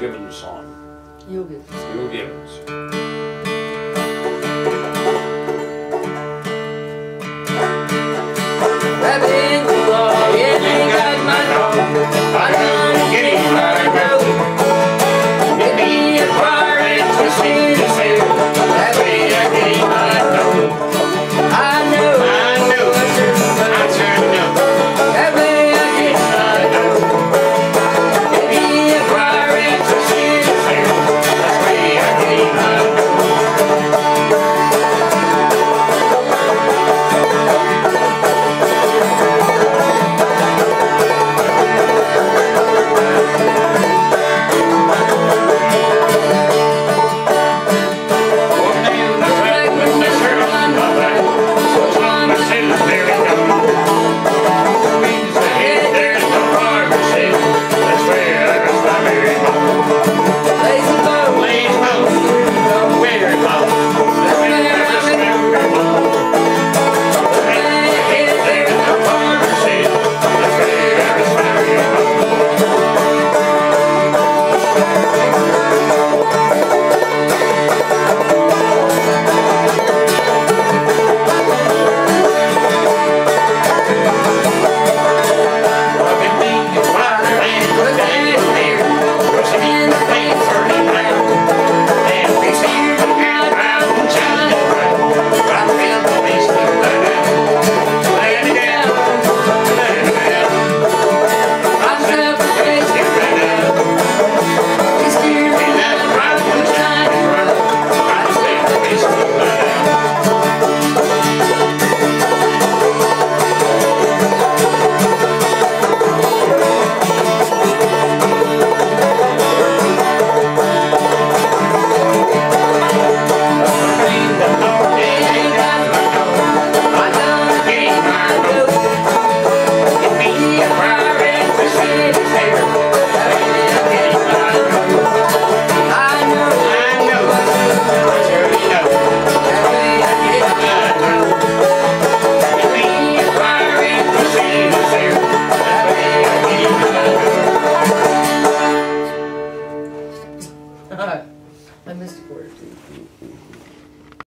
Gibbons song. Get this. Neil Gibbons. I missed a quarter, too.